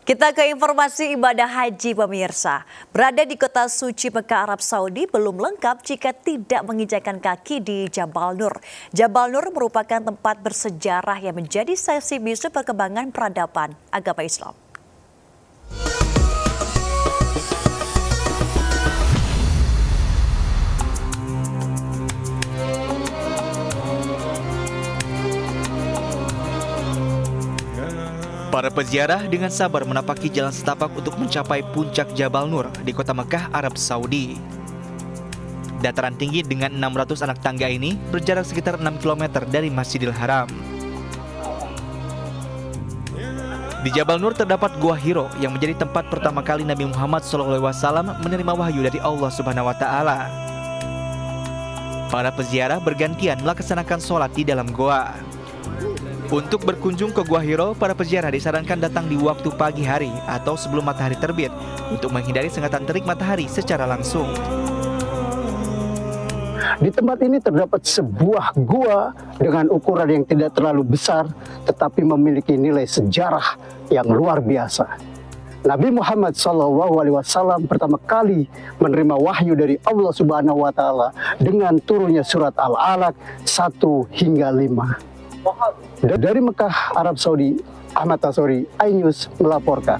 Kita ke informasi ibadah haji pemirsa. Berada di kota suci Mekah Arab Saudi belum lengkap jika tidak menginjakan kaki di Jabal Nur. Jabal Nur merupakan tempat bersejarah yang menjadi sesi bisu perkembangan peradaban agama Islam. Para peziarah dengan sabar menapaki jalan setapak untuk mencapai puncak Jabal Nur di kota Mekah, Arab Saudi. Dataran tinggi dengan 600 anak tangga ini berjarak sekitar 6 km dari Masjidil Haram. Di Jabal Nur terdapat Gua Hiro yang menjadi tempat pertama kali Nabi Muhammad SAW menerima wahyu dari Allah Subhanahu wa taala. Para peziarah bergantian melaksanakan sholat di dalam gua. Untuk berkunjung ke Gua Hiro, para peziarah disarankan datang di waktu pagi hari atau sebelum matahari terbit untuk menghindari sengatan terik matahari secara langsung. Di tempat ini terdapat sebuah gua dengan ukuran yang tidak terlalu besar tetapi memiliki nilai sejarah yang luar biasa. Nabi Muhammad SAW pertama kali menerima wahyu dari Allah Subhanahu wa taala dengan turunnya surat Al-Alaq 1 hingga 5. Dari Mekah, Arab Saudi, Ahmad Tasori, iNews melaporkan.